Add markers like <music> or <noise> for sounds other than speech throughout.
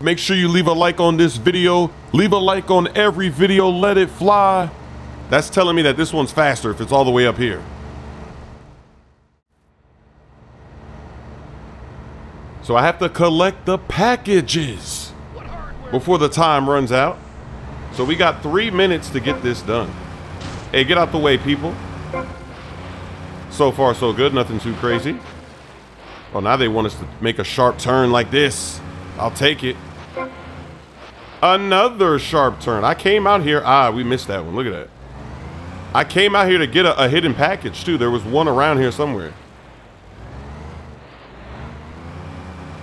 Make sure you leave a like on this video. Leave a like on every video. Let it fly. That's telling me that this one's faster if it's all the way up here. So I have to collect the packages before the time runs out. So we got three minutes to get this done. Hey, get out the way, people. So far, so good. Nothing too crazy. Oh, now they want us to make a sharp turn like this. I'll take it. Another sharp turn. I came out here. Ah, we missed that one. Look at that. I came out here to get a, a hidden package, too. There was one around here somewhere.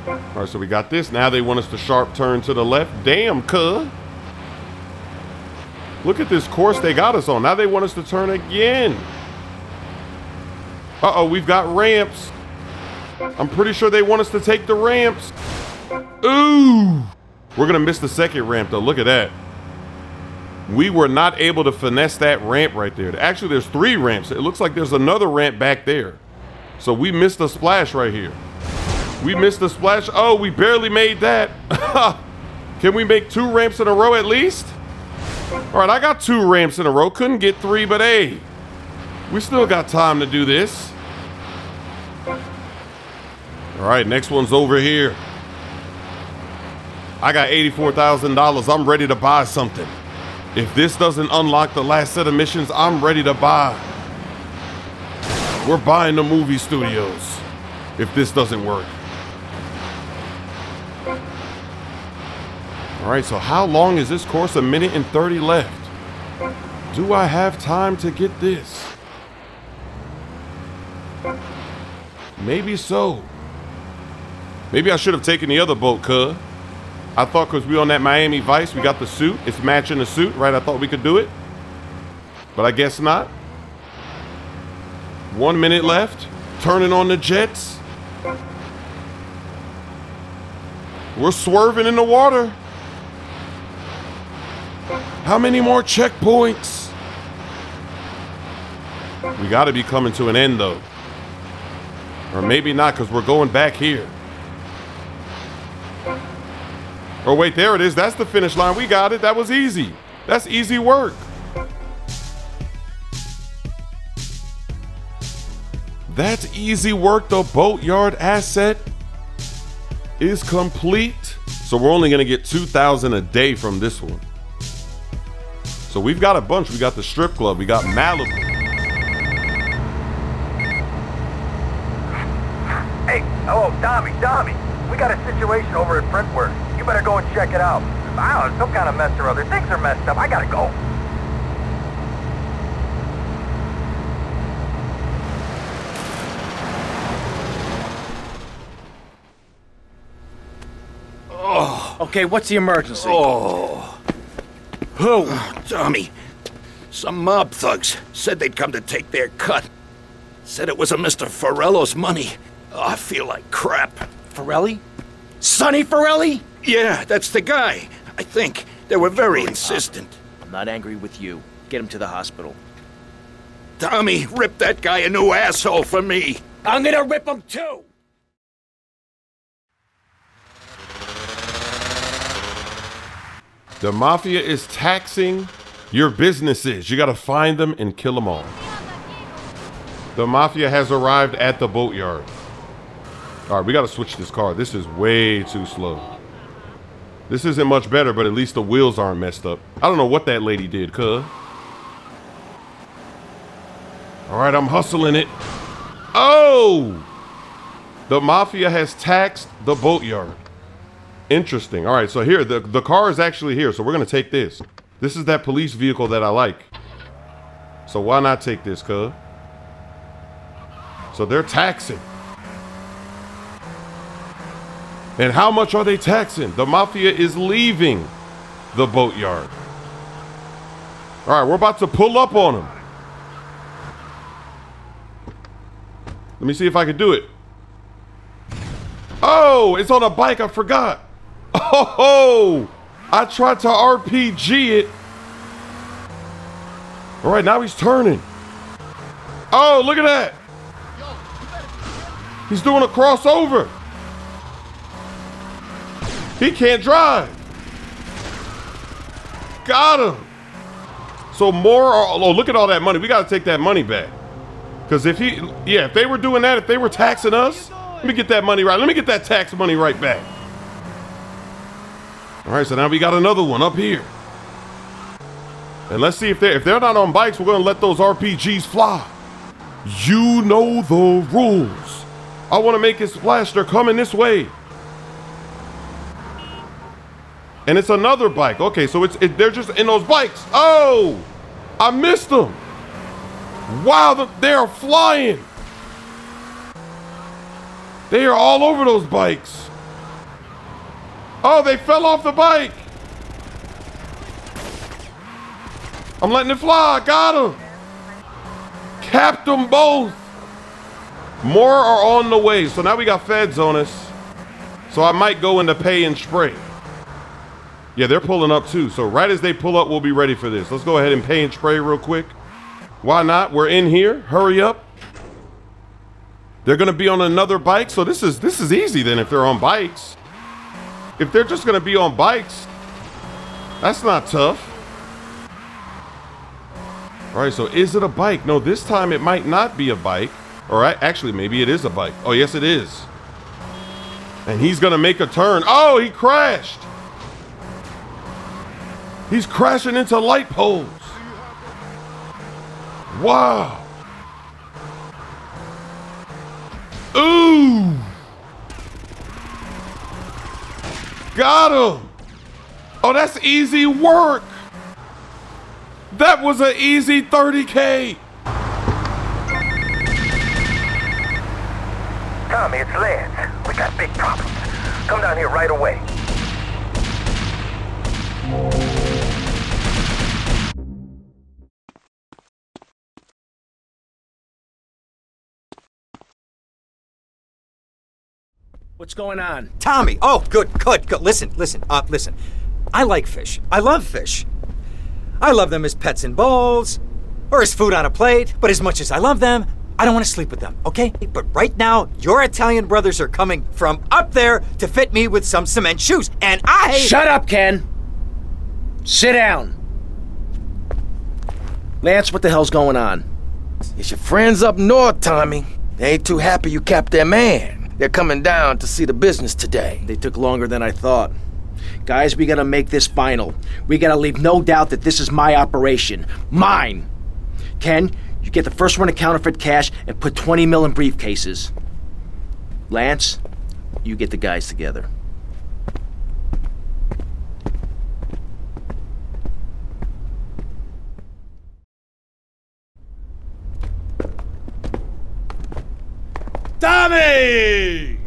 All right, so we got this. Now they want us to sharp turn to the left. Damn, cuh. Look at this course they got us on. Now they want us to turn again. Uh-oh, we've got ramps. I'm pretty sure they want us to take the ramps. Ooh. We're going to miss the second ramp, though. Look at that. We were not able to finesse that ramp right there. Actually, there's three ramps. It looks like there's another ramp back there. So we missed a splash right here. We missed the splash. Oh, we barely made that. <laughs> Can we make two ramps in a row at least? All right, I got two ramps in a row. Couldn't get three, but hey, we still got time to do this. All right, next one's over here. I got $84,000. I'm ready to buy something. If this doesn't unlock the last set of missions, I'm ready to buy. We're buying the movie studios if this doesn't work. All right, so how long is this course? A minute and 30 left. Do I have time to get this? Maybe so. Maybe I should have taken the other boat, cuz. I thought because we on that Miami Vice, we got the suit. It's matching the suit, right? I thought we could do it. But I guess not. One minute left. Turning on the jets. We're swerving in the water. How many more checkpoints? We got to be coming to an end, though. Or maybe not, because we're going back here. Oh, wait, there it is. That's the finish line. We got it. That was easy. That's easy work. That's easy work. The boatyard asset is complete. So we're only going to get 2000 a day from this one. So we've got a bunch. We got the strip club. We got Malibu. Hey, hello, Tommy, Tommy. We got a situation over at Print Works. You better go and check it out. I don't know, some kind of mess or other. Things are messed up. I gotta go. Oh. Okay, what's the emergency? Oh. Oh, Tommy. Some mob thugs said they'd come to take their cut. Said it was a Mr. Forelli's money. Oh, I feel like crap. Forelli? Sonny Forelli? Yeah, that's the guy. I think. They were very insistent. I'm not angry with you. Get him to the hospital. Tommy, rip that guy a new asshole for me. I'm gonna rip him too! The mafia is taxing your businesses. You got to find them and kill them all. The mafia has arrived at the boatyard. All right, we got to switch this car. This is way too slow. This isn't much better, but at least the wheels aren't messed up. I don't know what that lady did, cuz. All right, I'm hustling it. Oh! The mafia has taxed the boatyard. Interesting. All right, so here, the, the car is actually here, so we're going to take this. This is that police vehicle that I like. So why not take this, cuz? So they're taxing. And how much are they taxing? The mafia is leaving the boatyard. All right, we're about to pull up on them. Let me see if I can do it. Oh, it's on a bike. I forgot. <laughs> Oh, I tried to RPG it. All right, now he's turning. Oh, look at that. He's doing a crossover. He can't drive. Got him. So more, oh, look at all that money. We got to take that money back. Because if he, yeah, if they were doing that, if they were taxing us, let me get that money right. Let me get that tax money right back. All right, so now we got another one up here. And let's see if they're if they're not on bikes, we're gonna let those RPGs fly. You know the rules. I want to make it splash. They're coming this way. And it's another bike. Okay, so it's it, they're just in those bikes. Oh, I missed them. Wow, they are flying. They are all over those bikes. Oh, they fell off the bike. I'm letting it fly. Got them. Capped them both. More are on the way. So now we got feds on us. So I might go into pay and spray. Yeah, they're pulling up too. So right as they pull up, we'll be ready for this. Let's go ahead and pay and spray real quick. Why not? We're in here. Hurry up. They're gonna be on another bike. So this is this is easy then if they're on bikes. If they're just gonna be on bikes, that's not tough. All right, so is it a bike? No, this time it might not be a bike. All right, actually, maybe it is a bike. Oh, yes, it is. And he's gonna make a turn. Oh, he crashed. He's crashing into light poles. Wow. Ooh. Got him. Oh, that's easy work. That was an easy 30K. Tommy, it's Lance. We got big problems. Come down here right away. What's going on? Tommy. Oh, good, good, good. Listen, listen, uh, listen. I like fish. I love fish. I love them as pets in bowls or as food on a plate, but as much as I love them, I don't want to sleep with them, okay? But right now, your Italian brothers are coming from up there to fit me with some cement shoes, and I. Shut up, Ken. Sit down. Lance, what the hell's going on? It's your friends up north, Tommy. They ain't too happy you capped their man. They're coming down to see the business today. They took longer than I thought. Guys, we gotta make this final. We gotta leave no doubt that this is my operation. Mine! Ken, you get the first one to counterfeit cash and put 20 mil in briefcases. Lance, you get the guys together. Tommy!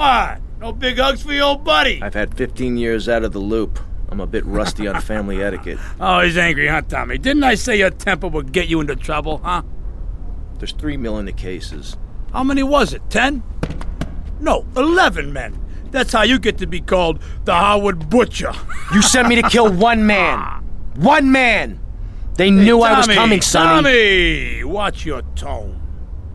What? No big hugs for your old buddy? I've had 15 years out of the loop. I'm a bit rusty on family etiquette. <laughs> Oh, he's angry, huh, Tommy? Didn't I say your temper would get you into trouble, huh? There's three mil in the cases. How many was it? Ten? No, eleven men. That's how you get to be called the Harwood Butcher. <laughs> You sent me to kill one man. One man. They knew I was coming, Sonny. Tommy, watch your tone.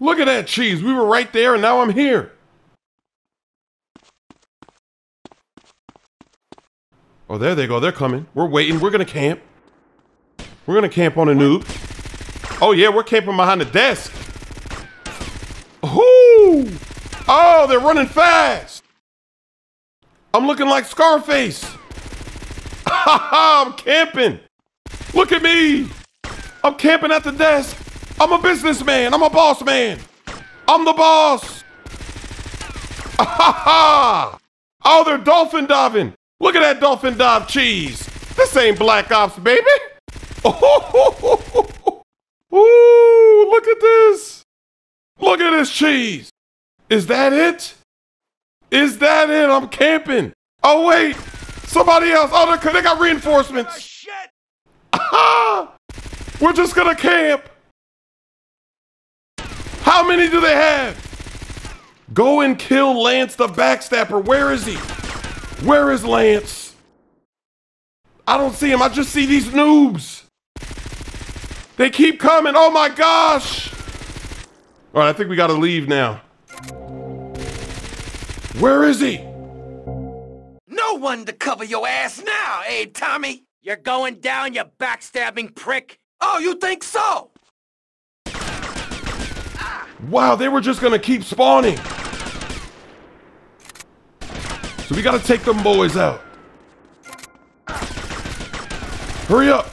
Look at that cheese. We were right there and now I'm here. Oh, there they go. They're coming. We're waiting. We're going to camp. We're going to camp on a noob. Oh, yeah, we're camping behind the desk. Ooh! Oh, they're running fast. I'm looking like Scarface. <laughs> I'm camping. Look at me. I'm camping at the desk. I'm a businessman. I'm a boss man. I'm the boss. <laughs> oh, they're dolphin diving. Look at that dolphin dive cheese. This ain't Black Ops, baby. <laughs> Ooh, look at this. Look at this cheese. Is that it? Is that it? I'm camping. Oh, wait. Somebody else. Oh, they, they got reinforcements. Oh, shit! <laughs> We're just gonna camp. How many do they have? Go and kill Lance the Backstabber. Where is he? Where is Lance? I don't see him. I just see these noobs. They keep coming. Oh my gosh. All right, I think we gotta leave now. Where is he? No one to cover your ass now, eh, Tommy? You're going down, you backstabbing prick. Oh, you think so? Wow, they were just gonna keep spawning. So we gotta take them boys out. Hurry up.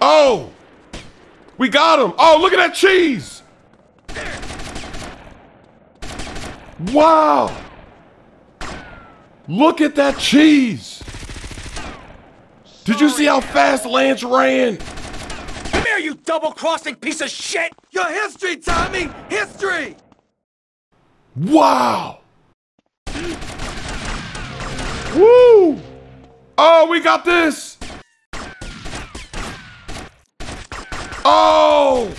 Oh! We got him. Oh, look at that cheese. Wow. Look at that cheese. Did you see how fast Lance ran? Here, you double-crossing piece of shit! Your history, Tommy! History! Wow! Woo! Oh, we got this! Oh!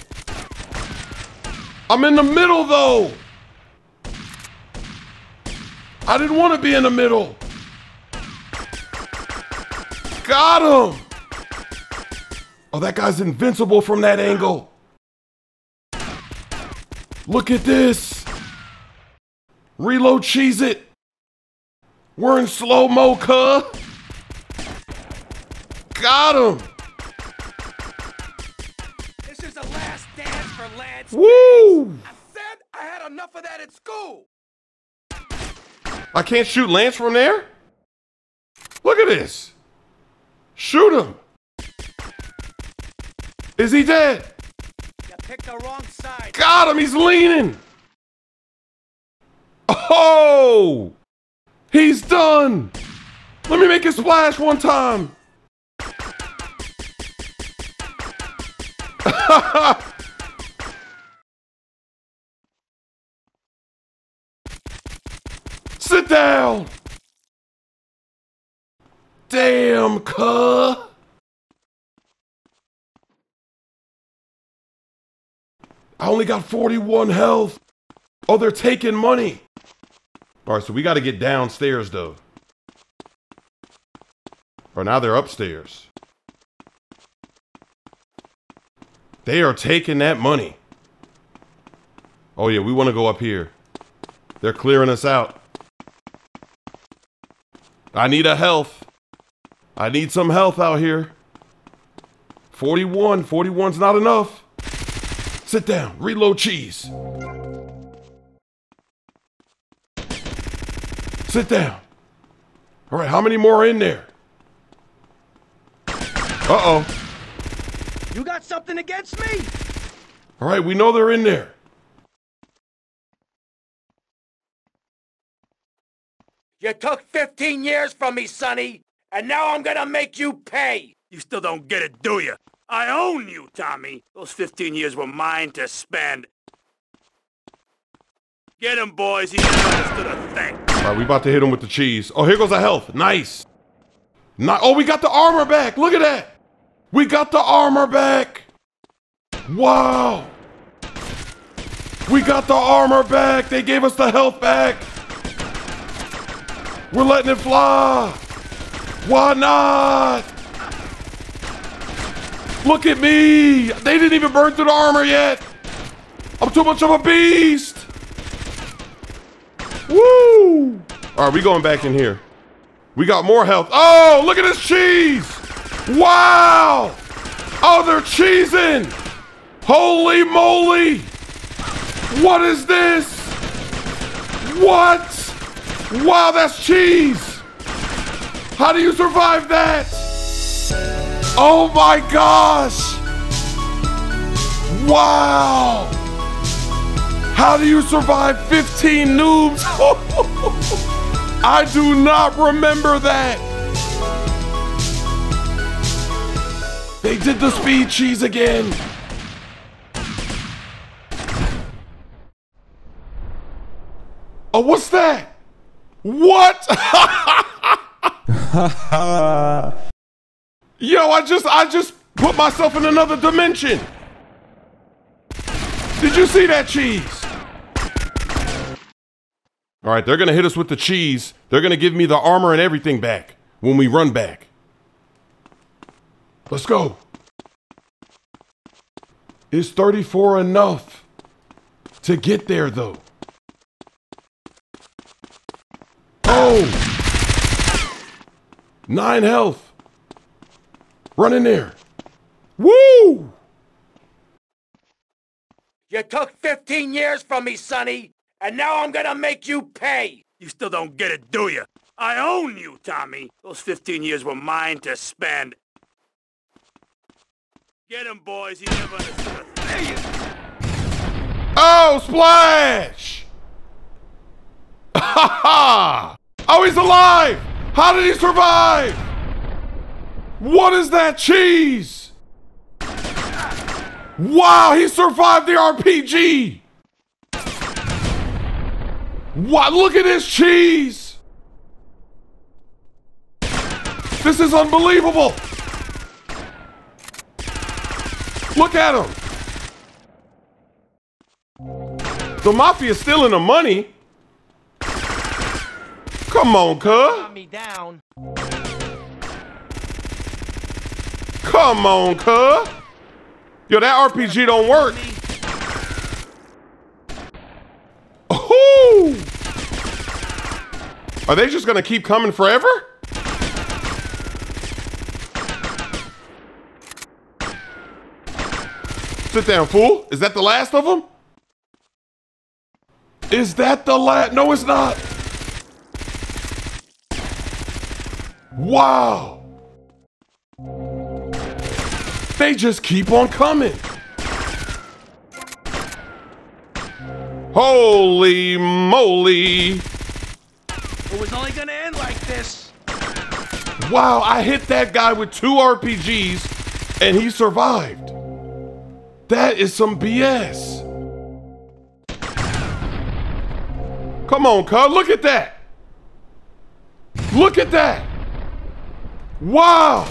I'm in the middle though! I didn't want to be in the middle. Got him! Oh, that guy's invincible from that angle. Look at this. Reload cheese it. We're in slow mo, cuh. Got him. This is the last dance for Lance. Woo! I said I had enough of that at school. I can't shoot Lance from there? Look at this. Shoot him. Is he dead? You picked the wrong side. Got him. He's leaning. Oh! He's done. Let me make a splash one time. <laughs> Sit down. Damn, cuh. I only got 41 health. Oh, they're taking money. All right, so we got to get downstairs, though. Or now they're upstairs. They are taking that money. Oh, yeah, we want to go up here. They're clearing us out. I need a health. I need some health out here. 41. 41's not enough. Sit down. Reload cheese. Sit down. All right, how many more are in there? Uh-oh. You got something against me? All right, we know they're in there. You took 15 years from me, Sonny, and now I'm gonna make you pay. You still don't get it, do you? I own you, Tommy. Those 15 years were mine to spend. Get him, boys. He never understood a thing. All right, we about to hit him with the cheese. Oh, here goes the health. Nice. Ni- oh, we got the armor back. Look at that. We got the armor back. Wow. We got the armor back. They gave us the health back. We're letting it fly. Why not? Look at me. They didn't even burn through the armor yet. I'm too much of a beast. Woo! All right, we going back in here. We got more health. Oh, look at this cheese! Wow! Oh, they're cheesing! Holy moly! What is this? What? Wow, that's cheese. How do you survive that? Oh my gosh. Wow. How do you survive 15 noobs? <laughs> I do not remember that. They did the speed cheese again. Oh, what's that? What? <laughs> <laughs> Yo, I just I just put myself in another dimension. Did you see that cheese? All right, they're gonna hit us with the cheese. They're gonna give me the armor and everything back when we run back. Let's go. Is 34 enough to get there though? Oh! Nine health. Run in there. Woo! You took 15 years from me, Sonny, and now I'm gonna make you pay! You still don't get it, do you? I own you, Tommy. Those 15 years were mine to spend. Get him, boys. He never understood a thing. Oh, splash! Ha ha! Oh, he's alive! How did he survive? What is that cheese? Wow, he survived the RPG! Wow, look at this cheese! This is unbelievable! Look at him! The mafia's stealing the money. Come on, cuz. Come on, cuz. Yo, that RPG don't work. Ooh. Are they just gonna keep coming forever? Sit down, fool. Is that the last of them? Is that the last? No, it's not. Wow. They just keep on coming. Holy moly. It was only gonna end like this. Wow, I hit that guy with two RPGs and he survived. That is some BS. Come on, cuz, look at that. Look at that. Wow.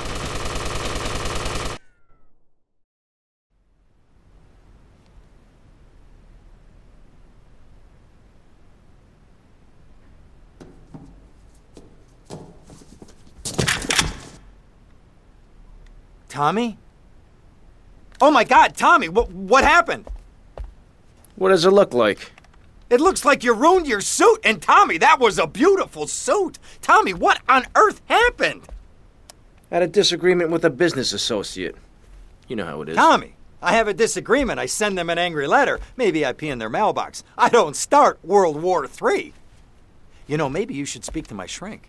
Tommy? Oh my God, Tommy! What what happened? What does it look like? It looks like you ruined your suit. And Tommy, that was a beautiful suit. Tommy, what on earth happened? Had a disagreement with a business associate. You know how it is. Tommy, I have a disagreement. I send them an angry letter. Maybe I pee in their mailbox. I don't start World War III. You know, maybe you should speak to my shrink.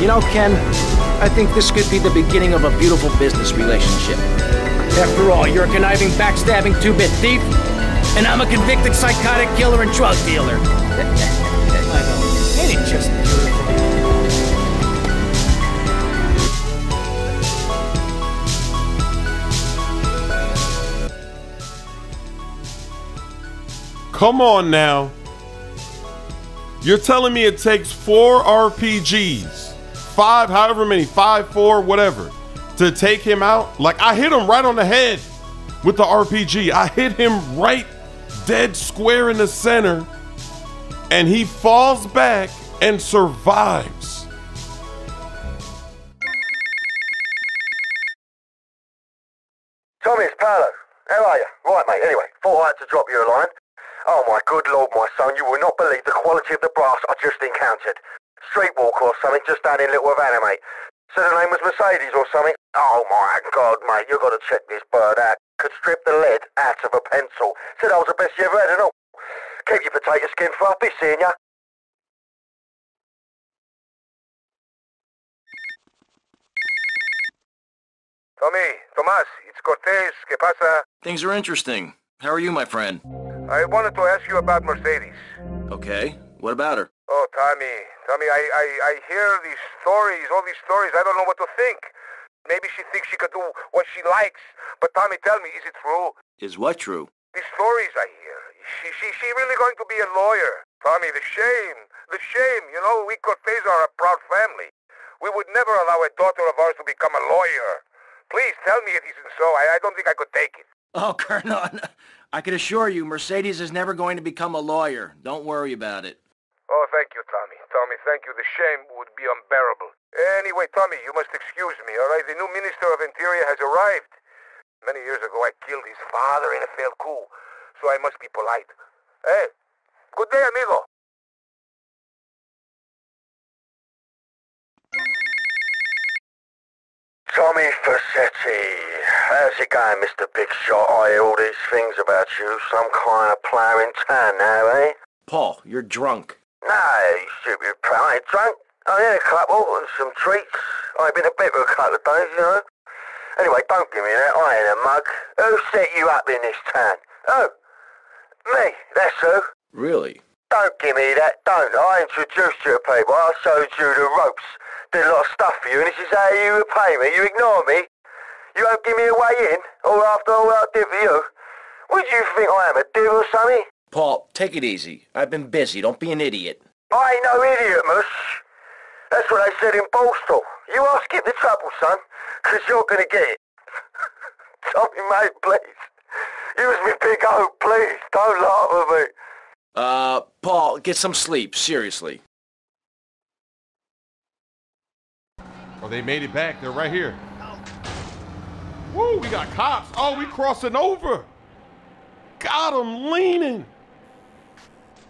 You know, Ken, I think this could be the beginning of a beautiful business relationship. After all, you're a conniving, backstabbing two-bit thief, and I'm a convicted psychotic killer and drug dealer. I know. Ain't it just beautiful? Come on now. You're telling me it takes four RPGs, five, however many, five, four, whatever, to take him out? Like, I hit him right on the head with the RPG. I hit him right dead square in the center, and he falls back and survives. Tommy, it's Paolo. How are you? Right, mate. Anyway, thought I had to drop you a line. Oh, my good lord, my son, you will not believe the quality of the brass I just encountered. Streetwalker or something just down in Little Havana, mate. Said the name was Mercedes or something. Oh, my God, mate, you've got to check this bird out. Could strip the lead out of a pencil. Said I was the best you ever had and all. Keep your potato skin fluffy, seeing ya. Tommy, Tomas, it's Cortez. ¿Qué pasa? Things are interesting. How are you, my friend? I wanted to ask you about Mercedes. Okay. What about her? Oh, Tommy, Tommy, I, I, I hear these stories, all these stories. I don't know what to think. Maybe she thinks she could do what she likes. But Tommy, tell me, is it true? Is what true? These stories I hear. She, she, she really going to be a lawyer? Tommy, the shame, the shame. You know, we Cortez are a proud family. We would never allow a daughter of ours to become a lawyer. Please tell me it isn't so. I, I don't think I could take it. Oh, <laughs> Colonel, I can assure you, Mercedes is never going to become a lawyer. Don't worry about it. Oh, thank you, Tommy. Tommy, thank you. The shame would be unbearable. Anyway, Tommy, you must excuse me, all right? The new Minister of Interior has arrived. Many years ago, I killed his father in a failed coup, so I must be polite. Hey, good day, amigo. Tommy Vercetti. How's it going, Mr. Big Shot? I hear all these things about you. Some kind of player in town now, eh? Paul, you're drunk. No, you stupid pal. I ain't drunk. I had a couple and some treats. I've been a bit for a couple of days, you know. Anyway, don't give me that. I ain't a mug. Who set you up in this town? Oh, me. That's who. Really? Don't give me that. Don't. I introduced you to people. I showed you the ropes. Did a lot of stuff for you, and this is how you repay me. You ignore me. You won't give me a way in, all after all I did for you. What do you think I am, a devil or something? Paul, take it easy. I've been busy. Don't be an idiot. I ain't no idiot, Mush. That's what I said in Borstal. You ask it the trouble, son, 'cause you're gonna get it. <laughs> Tommy, mate, please. Use me big hope, please. Don't laugh at me. Uh, Paul, get some sleep. Seriously. Oh, they made it back. They're right here. Woo, we got cops. Oh, we crossing over. Got them leaning.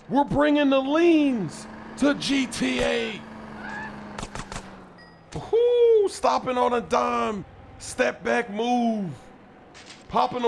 We're bringing the leans to GTA. Woo, stopping on a dime. Step back move. Popping